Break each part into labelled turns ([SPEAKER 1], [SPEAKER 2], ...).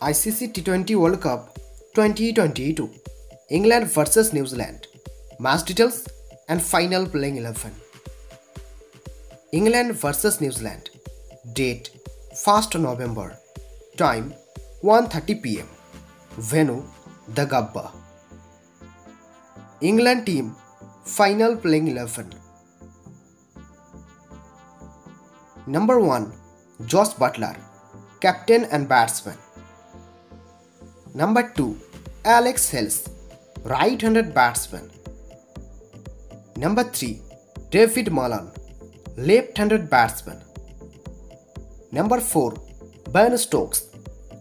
[SPEAKER 1] ICC T20 World Cup 2022 England vs New Zealand. Match details and final playing 11 England vs New Zealand. Date 1st November. Time 1.30 pm Venue The Gabba England team final playing 11 Number 1 Jos Buttler captain and batsman Number 2. Alex Hales, right-handed batsman. Number 3. David Malan, left-handed batsman. Number 4. Ben Stokes,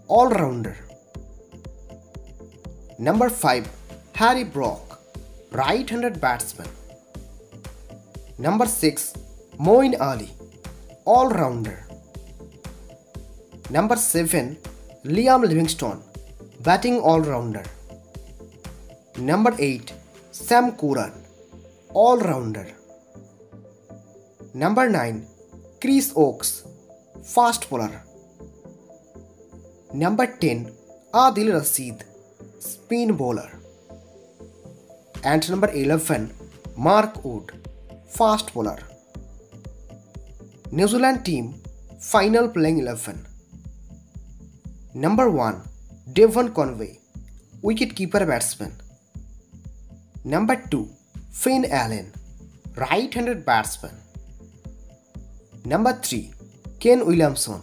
[SPEAKER 1] all-rounder. Number 5. Harry Brook, right-handed batsman. Number 6. Moeen Ali, all-rounder. Number 7. Liam Livingstone, batting all-rounder. Number 8. Sam Curran, all-rounder. Number 9. Chris Woakes, fast bowler. Number 10. Adil Rashid, spin bowler. And number 11. Mark Wood, fast bowler. New Zealand team final playing 11. Number 1. Devon Conway, wicket-keeper batsman. Number 2. Finn Allen, right-handed batsman. Number 3. Kane Williamson,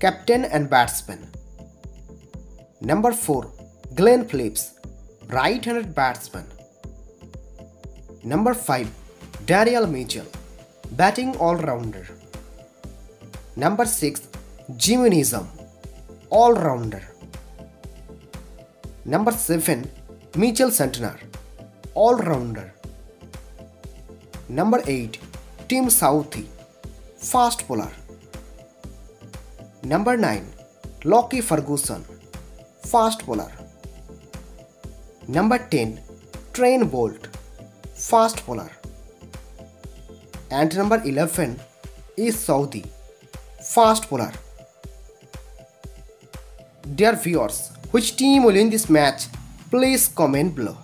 [SPEAKER 1] captain and batsman. Number 4. Glenn Phillips, right-handed batsman. Number 5. Daryl Mitchell, batting all-rounder. Number 6. Jimmy Neesham, all-rounder. Number 7. Mitchell Santner, all-rounder. Number 8. Tim Southee, fast bowler. Number 9. Lockie Ferguson, fast bowler. Number 10. Trent Boult, fast bowler. And number 11 Ish Sodhi, fast bowler. Dear viewers, which team will win this match? Please comment below.